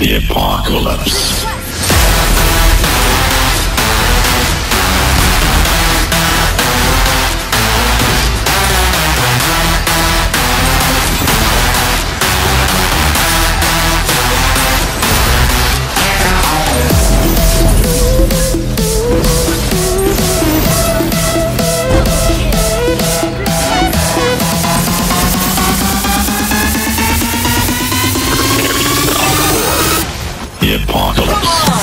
The apocalypse. The apocalypse.